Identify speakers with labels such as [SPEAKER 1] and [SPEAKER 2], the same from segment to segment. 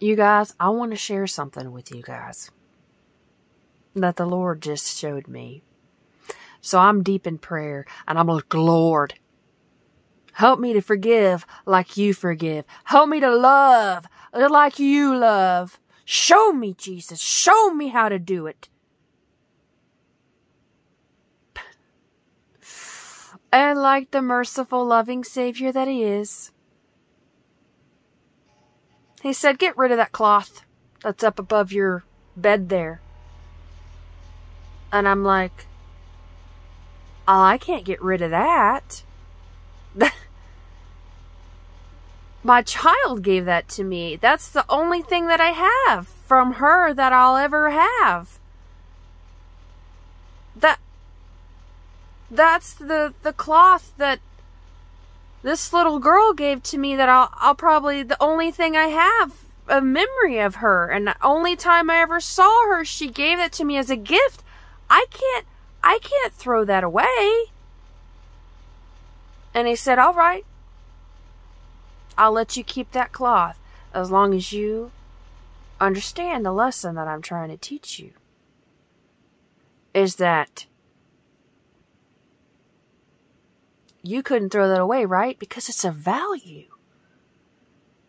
[SPEAKER 1] You guys, I want to share something with you guys that the Lord just showed me. So I'm deep in prayer and I'm like, Lord, help me to forgive like you forgive. Help me to love like you love. Show me, Jesus. Show me how to do it. And like the merciful, loving Savior that He is, He said, Get rid of that cloth that's up above your bed there. And I'm like, Oh, I can't get rid of that. My child gave that to me. That's the only thing that I have from her that I'll ever have. That that's the the cloth that this little girl gave to me that I'll I'll probably the only thing I have a memory of her and the only time I ever saw her she gave it to me as a gift. I can't I can't throw that away. And he said, "All right. I'll let you keep that cloth as long as you understand the lesson that I'm trying to teach you." Is that you couldn't throw that away, right? Because it's a value.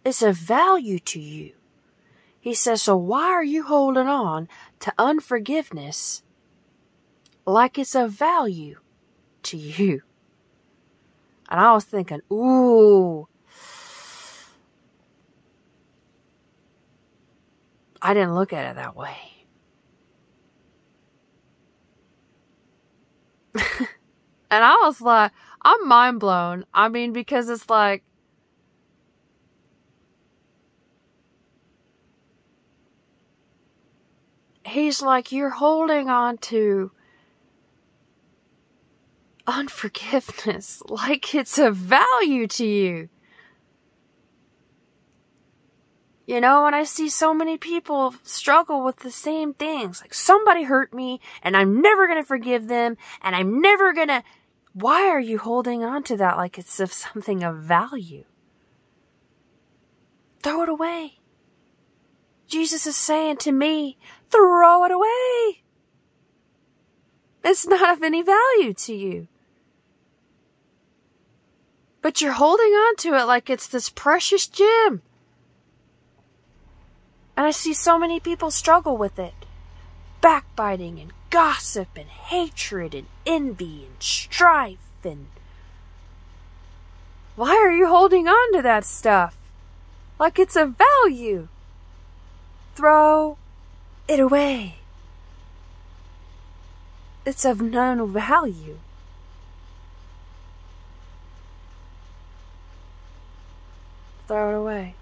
[SPEAKER 1] It's a value to you. He says, so why are you holding on to unforgiveness like it's a value to you? And I was thinking, ooh, I didn't look at it that way. And I was like, I'm mind blown. I mean, because it's like, he's like, you're holding on to unforgiveness like it's a value to you. You know, and I see so many people struggle with the same things. Like somebody hurt me and I'm never going to forgive them and I'm never going to why are you holding on to that like it's of something of value? Throw it away. Jesus is saying to me, throw it away. It's not of any value to you. But you're holding on to it like it's this precious gem. And I see so many people struggle with it. Backbiting and gossip and hatred and envy and strife and why are you holding on to that stuff? Like it's a value. Throw it away. It's of no value. Throw it away.